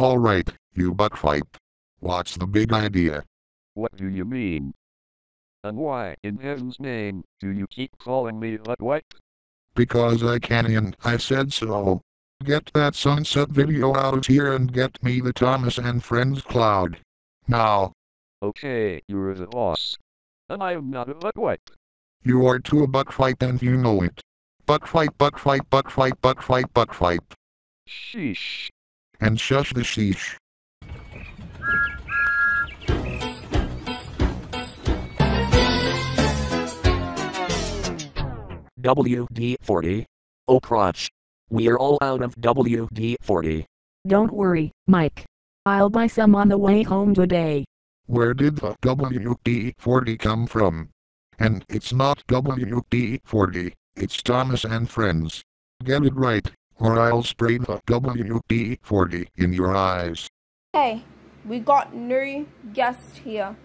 Alright, you buttfight. What's the big idea? What do you mean? And why, in heaven's name, do you keep calling me what? Because I can and I said so. Get that sunset video out of here and get me the Thomas and Friends cloud. Now, Okay, you're the boss. And I am not a what? you are too a buttfight and you know it. Buttfight, buttfight, buttfight, buttfight, buttfight. Sheesh. And shush the sheesh. WD-40. Oh crotch. We're all out of WD-40. Don't worry, Mike. I'll buy some on the way home today. Where did the WD-40 come from? And it's not WD-40, it's Thomas and Friends. Get it right, or I'll spray the WD-40 in your eyes. Hey, we got new guests here.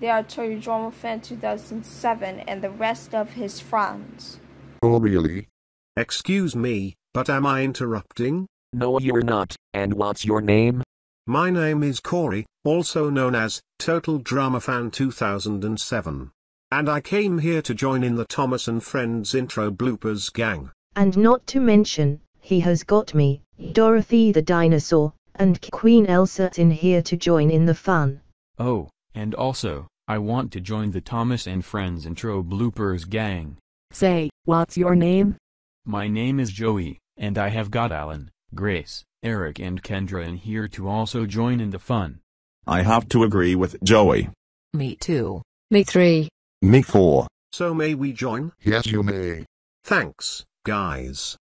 They are Total Drama Fan 2007 and the rest of his friends. Oh really? Excuse me, but am I interrupting? No you're not, and what's your name? My name is Corey, also known as Total Drama Fan 2007. And I came here to join in the Thomas and Friends intro bloopers gang. And not to mention, he has got me, Dorothy the dinosaur, and Queen Elsa in here to join in the fun. Oh, and also, I want to join the Thomas and Friends intro bloopers gang. Say, what's your name? My name is Joey, and I have got Alan, Grace, Eric and Kendra in here to also join in the fun. I have to agree with Joey. Me too. Me three. Me four. So may we join? Yes you may. Thanks, guys.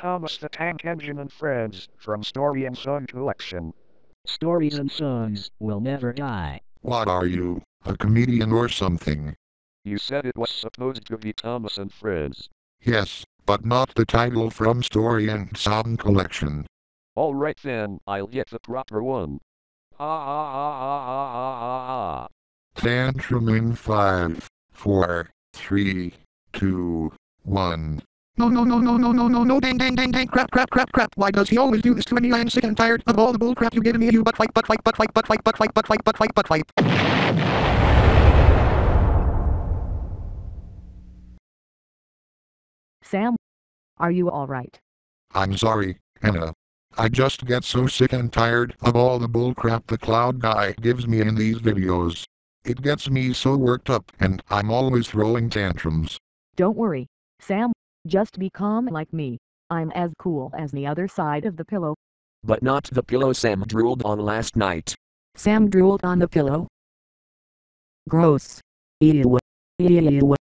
Thomas the Tank Engine and Friends from Story and Song Collection. Stories and songs will never die. What are you, a comedian or something? You said it was supposed to be Thomas and Friends. Yes, but not the title from Story and Song Collection. Alright then, I'll get the proper one. Ha ha ha ha ha ha ha ha. Tantrum in five, four, three, two, one. No, no, no, no, no, no, no, no, dang, dang, dang, dang, crap, crap, crap, crap. Why does he always do this to me? I am sick and tired of all the bull crap you give me, you butt fight, butt fight, butt fight, butt fight, butt fight, butt fight, butt fight, butt fight. Sam? Are you alright? I'm sorry, Anna. I just get so sick and tired of all the bull crap the cloud guy gives me in these videos. It gets me so worked up and I'm always throwing tantrums. Don't worry, Sam. Just be calm like me. I'm as cool as the other side of the pillow. But not the pillow Sam drooled on last night. Sam drooled on the pillow. Gross. Ew. Ew.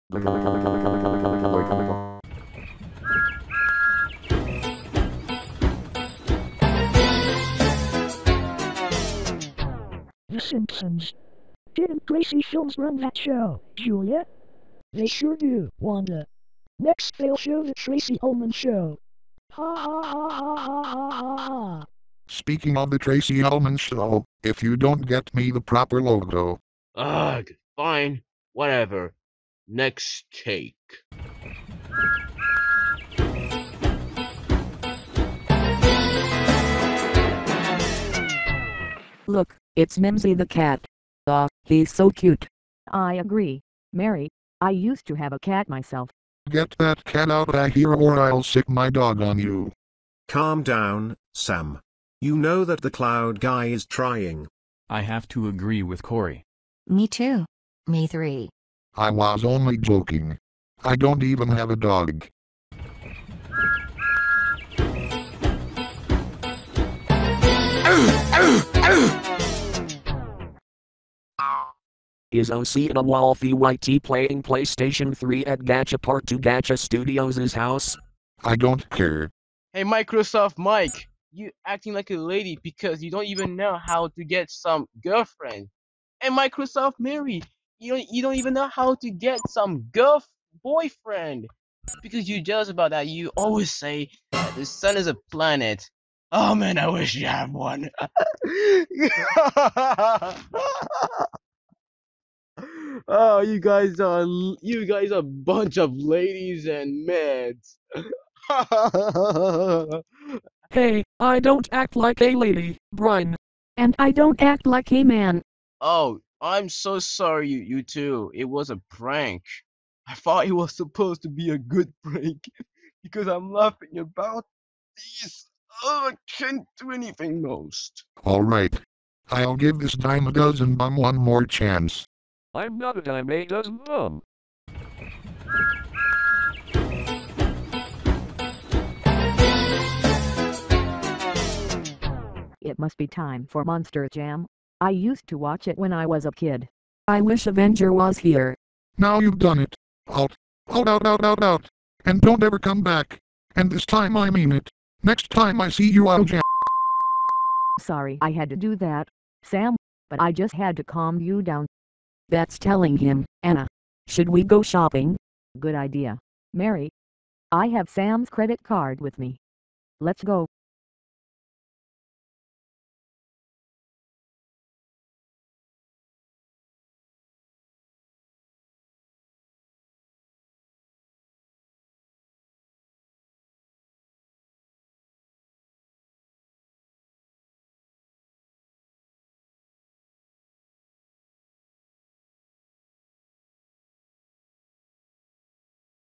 The Simpsons. Didn't Gracie Films run that show, Julia? They sure do, Wanda. Next they'll show the Tracey Ullman show. Ha ha ha ha ha ha ha ha. Speaking of the Tracey Ullman show, if you don't get me the proper logo, Ugh, fine, whatever. Next take. Look, it's Mimsy the cat. Aw, he's so cute. I agree. Mary, I used to have a cat myself. Get that cat out of here or I'll sick my dog on you. Calm down, Sam. You know that the cloud guy is trying. I have to agree with Corey. Me too. Me three. I was only joking. I don't even have a dog. Is OC and Walthy YT playing PlayStation 3 at Gacha Part 2 Gacha Studios' house? I don't care. Hey, Microsoft Mike, you acting like a lady because you don't even know how to get some girlfriend. And Microsoft Mary, you don't you don't even know how to get some girl boyfriend because you're jealous about that. You always say that the sun is a planet. Oh man, I wish you had one. oh, you guys are you guys are a bunch of ladies and meds. Hey, I don't act like a lady, Brian. And I don't act like a man. oh, I'm so sorry, you you two. It was a prank. I thought it was supposed to be a good prank because I'm laughing about these. Oh, I can't do anything most. Alright. I'll give this dime a dozen bum one more chance. I'm not a dime a dozen bum. It must be time for Monster Jam. I used to watch it when I was a kid. I wish Avenger was here. Now you've done it. Out. Out, out, out, out, out. And don't ever come back. And this time I mean it. Next time I see you I'll jam. Sorry I had to do that, Sam, but I just had to calm you down. That's telling him, Anna. Should we go shopping? Good idea. Mary. I have Sam's credit card with me. Let's go.